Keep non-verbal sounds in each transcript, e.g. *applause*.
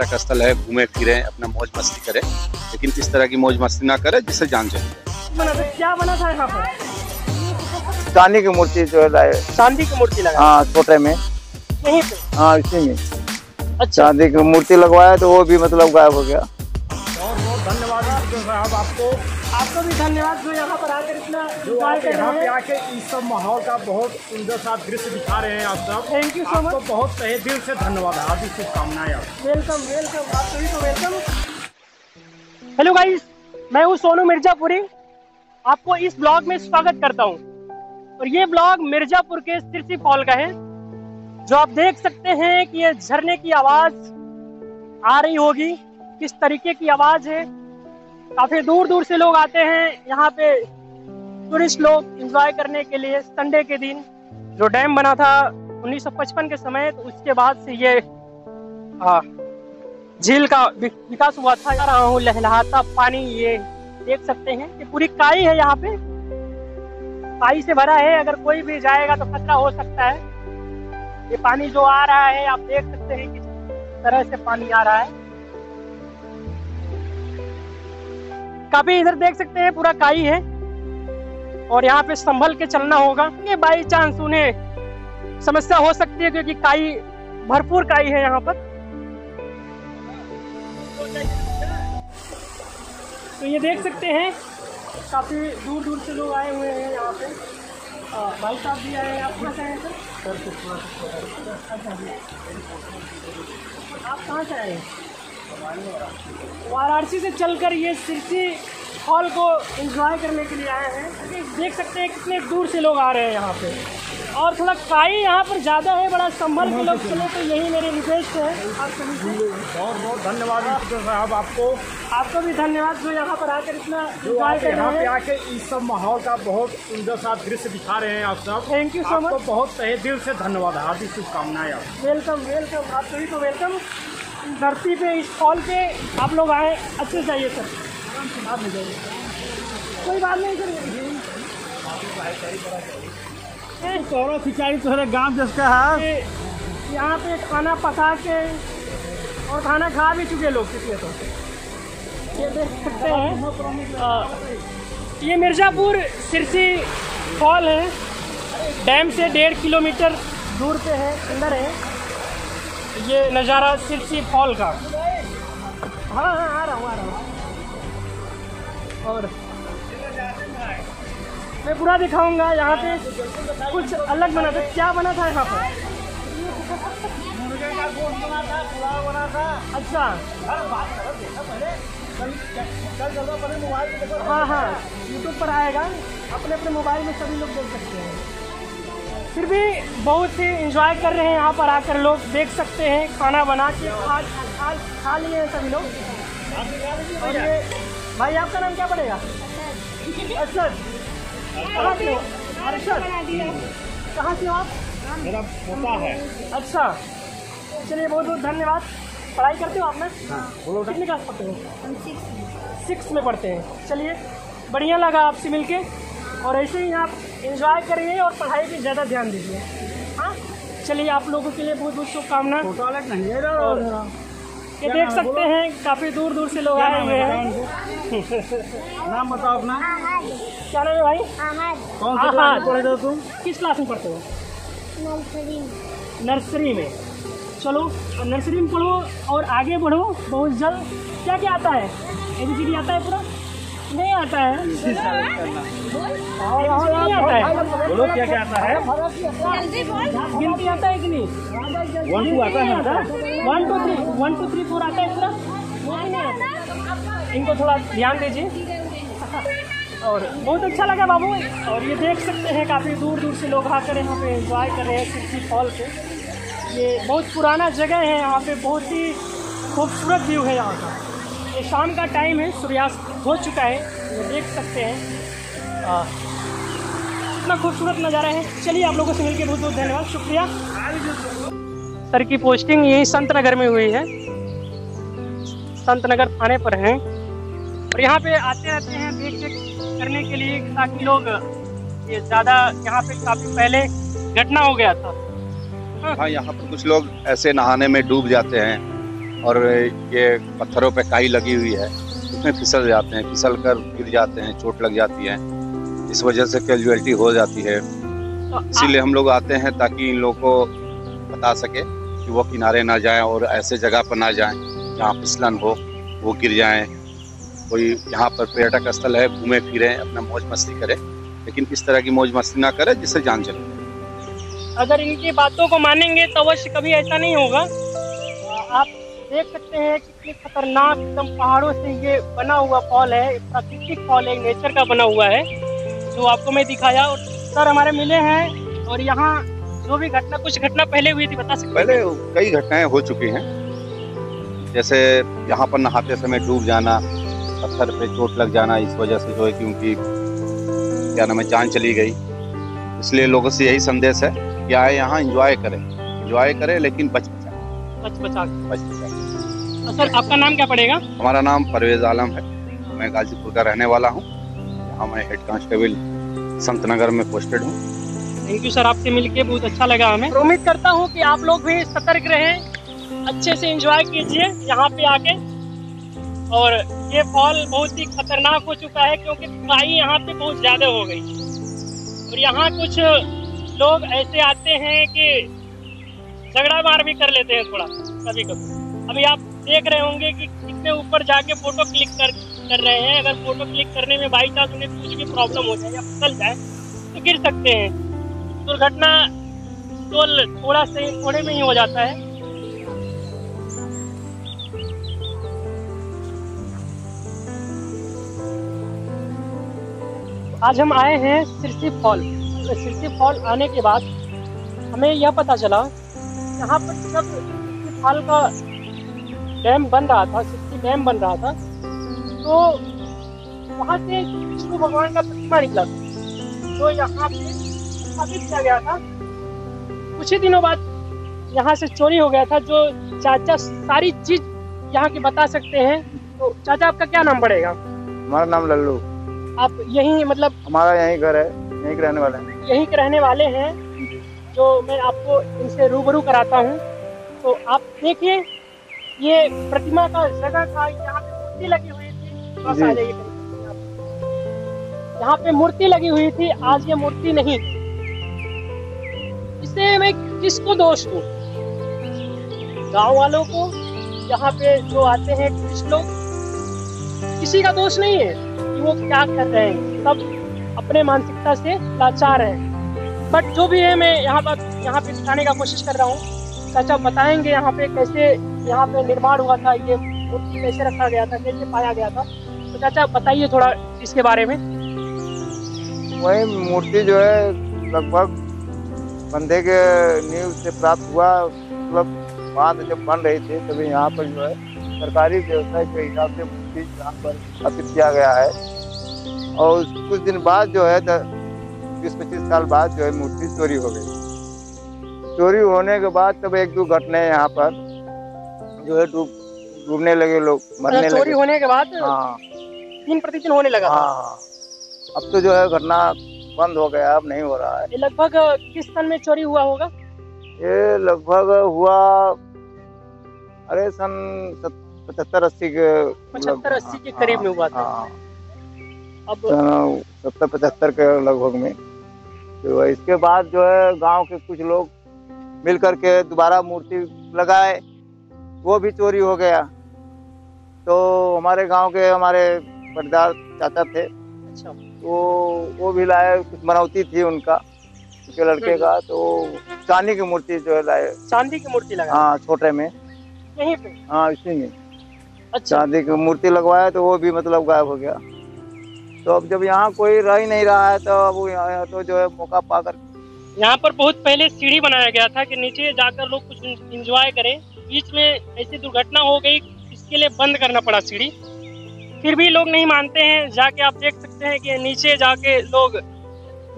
पर्यटक स्थल है घूमे फिरे अपना मौज मस्ती करें। लेकिन किस तरह की मौज मस्ती ना करें जिससे जान चले जाए क्या बना था यहाँ पर? चांदी की मूर्ति जो है चांदी की मूर्ति लगा हाँ छोटे में। यहीं पे? हाँ इसी में। अच्छा। चांदी की मूर्ति लगवाया तो वो भी मतलब गायब हो गया। बहुत बहुत धन्यवाद आपको आपको भी धन्यवाद जो यहाँ पर आकर इतना कर यहाँ रहे पे आके इस सब माहौल का बहुत सुंदर सा दृश्य दिखा रहे हैं आप सब। थैंक यू सो मच बहुत तहे दिल से धन्यवाद है हार्दिक शुभकामनाएँ आपको वेलकम वेलकम आप सभी को वेलकम हेलो गाइस मैं हूँ सोनू मिर्जापुरी। आपको इस ब्लॉग में स्वागत करता हूँ। और ये ब्लॉग मिर्जापुर के सिरसी फॉल का है जो आप देख सकते हैं कि ये झरने की आवाज़ आ रही होगी। किस तरीके की आवाज़ है काफ़ी दूर दूर से लोग आते हैं। यहाँ पे टूरिस्ट लोग एंजॉय करने के लिए संडे के दिन जो डैम बना था 1955 के समय तो उसके बाद से ये झील का विकास हुआ था। जा रहा हूँ, लहलहाता पानी, ये देख सकते हैं कि पूरी काई है यहाँ पे। काई से भरा है, अगर कोई भी जाएगा तो खतरा हो सकता है। ये पानी जो आ रहा है, आप देख सकते हैं किस तरह से पानी आ रहा है। काफ़ी इधर देख सकते हैं, पूरा काई है। और यहाँ पे संभल के चलना होगा। ये बाई चांस उन्हें समस्या हो सकती है, क्योंकि काई, भरपूर काई है यहाँ पर। तो ये देख सकते हैं, काफ़ी दूर दूर से लोग आए हुए हैं यहाँ पे। भाई साहब भी आए आप कहाँ से आए सर? आप कहाँ से आए हैं? वाराणसी से चलकर ये सिरसी हॉल को एंजॉय करने के लिए आए हैं। देख सकते हैं कितने दूर से लोग आ रहे हैं यहाँ पे। और थोड़ा काई यहाँ पर ज़्यादा है बड़ा संभल के लोग चले तो यही मेरी रिक्वेस्ट है। आप सभी से। बहुत बहुत धन्यवाद साहब आपको। आपको भी धन्यवाद जो यहाँ पर आकर इतना आप कर यहाँ पे रहे हैं। आके इस सब माहौल का बहुत सुंदर सा दृश्य दिखा रहे हैं आप सब। थैंक यू सो मच बहुत तहे दिल से धन्यवाद। हार्दिक शुभकामनाएँ आपको। वेलकम वेलकम आप सभी को वेलकम धरती पे इस हॉल पे आप लोग आए अच्छे से आइए सर। आराम से बाद में जाइए कोई बात नहीं सर। सौरव सिंचाई तो गाँव जिसका है। यहाँ पे खाना पका के और खाना खा भी चुके लोग कितने तो। ये देख सकते हैं। ये मिर्ज़ापुर सिरसी फॉल है। डैम से डेढ़ किलोमीटर दूर पे है अंदर है। ये नज़ारा सिरसी फॉल का। हाँ हाँ आ रहा हूँ, आ रहा हूँ। और मैं पूरा दिखाऊँगा यहाँ पे कुछ अलग बना था। क्या बना था यहाँ पर? अच्छा। हाँ हाँ यूट्यूब पर आएगा। अपने अपने मोबाइल में सभी लोग देख सकते हैं। फिर भी बहुत ही इंजॉय कर रहे हैं यहाँ पर आकर लोग। देख सकते हैं खाना बना के खा खा खा लिए हैं सभी लोग। और ये भाई आपका नाम क्या पड़ेगा? अरशद। कहाँ से हो? अरशद। कहाँ से हो आप? मेरा पोता है। अच्छा। चलिए बहुत बहुत धन्यवाद। पढ़ाई करते हो आप में कितने क्लास पढ़ते हो? सिक्स में पढ़ते हैं। चलिए बढ़िया लगा आपसे मिलके। और ऐसे ही आप एंजॉय करिए और पढ़ाई पे ज़्यादा ध्यान दीजिए। हाँ? चलिए आप लोगों के लिए बहुत बहुत शुभकामना। फ़ोटो अलग नहीं है। और ये देख सकते हैं काफ़ी दूर दूर से लोग आए हुए हैं। *laughs* नाम बताओ अपना। क्या नाम है भाई? कौन सा क्लास हाँ। में पढ़े थे तुम? किस क्लास में पढ़ते हो? नर्सरी नर्सरी में। चलो नर्सरी में पढ़ो और आगे बढ़ो बहुत जल्द। क्या क्या आता है? ए बी सी डी आता है पूरा? नहीं आता है। नहीं आता है। बोलो क्या क्या आता है? गिनती आता है कि नहीं? वन टू आता है ना one two three one two three four आता है पूरा? वो भी नहीं आता। इनको थोड़ा ध्यान दीजिए। और बहुत अच्छा लगा बाबू। और ये देख सकते हैं काफ़ी दूर दूर से लोग आकर यहाँ पे एंजॉय कर रहे हैं सिरसी फॉल पे। ये बहुत पुराना जगह है यहाँ पे बहुत ही खूबसूरत व्यू है यहाँ का। ये शाम का टाइम है, सूर्यास्त हो चुका है, ये देख सकते हैं। इतना खूबसूरत नज़ारा है। चलिए आप लोगों से मिलकर बहुत बहुत धन्यवाद, शुक्रिया। सर की पोस्टिंग यही संत नगर में हुई है। संत नगर थाने पर हैं। और यहाँ पे आते रहते हैं, देख रेख करने के लिए, ताकि लोग ये ज़्यादा यहाँ पे काफ़ी पहले घटना हो गया था। हाँ यहाँ पर कुछ लोग ऐसे नहाने में डूब जाते हैं। और ये पत्थरों पे काई लगी हुई है उसमें फिसल जाते हैं फिसल कर गिर जाते हैं चोट लग जाती है। इस वजह से कैजुअलिटी हो जाती है। तो इसीलिए हम लोग आते हैं ताकि इन लोगों को बता सके कि वो किनारे ना जाएँ और ऐसे जगह पर ना जाएँ जहाँ फिसलन हो वो गिर जाएँ। कोई यहाँ पर पर्यटक स्थल है घूमे फिरे अपना मौज मस्ती करे लेकिन इस तरह की मौज मस्ती ना करे जिससे जान चले। अगर इनकी बातों को मानेंगे तो अवश्य कभी ऐसा नहीं होगा। आप देख सकते हैं कितने खतरनाक एकदम पहाड़ों से ये बना हुआ फॉल है। प्राकृतिक फॉल है, नेचर का बना हुआ है, जो आपको मैं दिखाया। और सर हमारे मिले हैं और यहाँ जो भी घटना, कुछ घटना पहले हुई थी, बता सकते पहले कई घटनाएँ हो चुकी हैं। जैसे यहाँ पर नहाते समय डूब जाना, पत्थर पे चोट लग जाना, इस वजह से जो है क्योंकि क्या नाम है, जान चली गई। इसलिए लोगों से यही संदेश है कि आए यहाँ इंजॉय करें। इंजॉय करें, लेकिन बच बचा बचा और सर आपका नाम क्या पड़ेगा? हमारा नाम परवेज आलम है। मैं गाजीपुर का रहने वाला हूँ। यहाँ मैं हेड कांस्टेबल संत नगर में पोस्टेड हूँ। थैंक यू सर आपसे मिलके बहुत अच्छा लगा हमें। उम्मीद करता हूँ कि आप लोग भी सतर्क रहें अच्छे से एंजॉय कीजिए यहाँ पे आके। और ये फॉल बहुत ही खतरनाक हो चुका है क्योंकि खाई यहाँ पे बहुत ज़्यादा हो गई। और यहाँ कुछ लोग ऐसे आते हैं कि झगड़ा मार भी कर लेते हैं थोड़ा कभी कभी अभी आप देख रहे होंगे कि कितने ऊपर जाके फ़ोटो क्लिक कर कर रहे हैं। अगर फ़ोटो क्लिक करने में बाई चांस उन्हें कुछ भी प्रॉब्लम हो जाए या फिसल जाए तो गिर सकते हैं। दुर्घटना तो थोड़ा से थोड़े में ही हो जाता है। आज हम आए हैं सिरसी फॉल। सिरसी फॉल आने के बाद हमें यह पता चला यहाँ पर जब फॉल का डैम बन रहा था सिरसी डैम बन रहा था तो वहाँ से विष्णु भगवान का प्रतिमा निकला। था जो यहाँ पे स्थापित किया गया था। कुछ ही दिनों बाद यहाँ से चोरी हो गया था जो चाचा सारी चीज़ यहाँ की बता सकते हैं। तो चाचा आपका क्या नाम पड़ेगा? हमारा नाम लल्लू। आप यही मतलब हमारा यहीं घर है यही के रहने वाले हैं। यहीं के रहने वाले हैं। जो मैं आपको इनसे रूबरू कराता हूँ। तो आप देखिए ये प्रतिमा का जगह था यहाँ पे मूर्ति लगी हुई थी। थोड़ा आ जाइए यहाँ पे मूर्ति लगी हुई थी आज ये मूर्ति नहीं। इसे मैं किसको दोष दूँ? गाँव वालों को? यहाँ पे जो आते हैं टूरिस्ट लोग किसी का दोष नहीं है कि वो क्या कर रहे हैं। सब अपने मानसिकता से लाचार हैं। बट जो भी है, मैं यहाँ पर, यहाँ पे दिखाने का कोशिश कर रहा हूँ। चाचा बताएँगे यहाँ पे कैसे यहाँ पे निर्माण हुआ था, ये मूर्ति कैसे रखा गया था, कैसे पाया गया था। तो चाचा बताइए थोड़ा इसके बारे में। वही मूर्ति जो है, लगभग बंदे के नींव से प्राप्त हुआ। मतलब बाँध जब बन रही थी, तभी यहाँ पर जो है, सरकारी व्यवसाय के हिसाब से मूर्ति यहाँ पर स्थापित किया गया है। और कुछ दिन बाद जो है बीस पच्चीस साल बाद जो है मूर्ति चोरी हो गई। चोरी होने के बाद तब एक दो घटनाएँ यहाँ पर जो है डूब डूबने लगे लोग मरने चोरी लगे। होने के बाद हाँ। दिन प्रतिदिन होने लगा हाँ अब तो जो है घटना बंद हो गया अब नहीं हो रहा है। लगभग किस सन में चोरी हुआ होगा? ये लगभग हुआ अरे सन पचहत्तर अस्सी के पचहत्तर अस्सी के करीब में हुआ था। हाँ अब सत्तर पचहत्तर के लगभग में। तो इसके बाद जो है गाँव के कुछ लोग मिल करके दोबारा मूर्ति लगाए वो भी चोरी हो गया। तो हमारे गाँव के हमारे पटदार चाचा थे अच्छा। तो वो भी लाए कुछ मनौती थी उनका उनके लड़के का तो चांदी की मूर्ति जो है लाए। चांदी की मूर्ति लगा हाँ छोटे में। यहीं पे? हाँ इसी में। अच्छा। चांदी की मूर्ति लगवाया तो वो भी मतलब गायब हो गया। तो अब जब यहाँ कोई रह ही नहीं रहा है तो अब तो जो है मौका पाकर यहाँ पर बहुत पहले सीढ़ी बनाया गया था कि नीचे जाकर लोग कुछ इंजॉय करें। बीच में ऐसी दुर्घटना हो गई, इसके लिए बंद करना पड़ा सीढ़ी। फिर भी लोग नहीं मानते हैं। जाके आप देख सकते हैं कि नीचे जाके लोग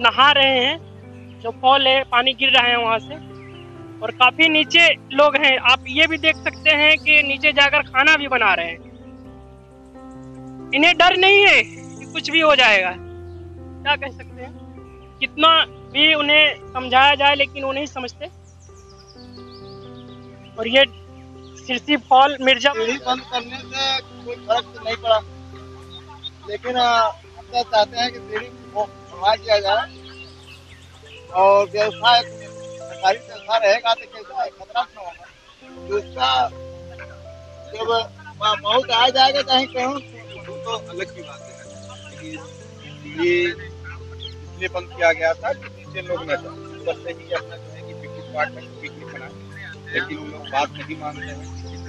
नहा रहे हैं। जो फॉल है, पानी गिर रहा है वहाँ से। और काफ़ी नीचे लोग हैं। आप ये भी देख सकते हैं कि नीचे जाकर खाना भी बना रहे हैं। इन्हें डर नहीं है। कुछ भी हो जाएगा। क्या कह सकते हैं? कितना भी उन्हें समझाया जाए, लेकिन वो नहीं समझते। और ये सिरसी फॉल सीढ़ी बंद करने से कोई फ़र्क तो नहीं पड़ा। लेकिन हम तो चाहते हैं कि सीढ़ी को बढ़ा दिया जाए। और व्यवसाय सरकारी व्यवसाय रहेगा तो कैसा खतरा क्यों होगा? तो उसका जब बहुत आ जाएगा, चाहे कहूँ तो अलग की बात है। ये इसलिए बंद किया गया था कि नीचे लोग न जाए बस से अपना जो है कि पिकनिक पार्ट में पिकनिक बनाए लेकिन लोग बात नहीं मानते हैं।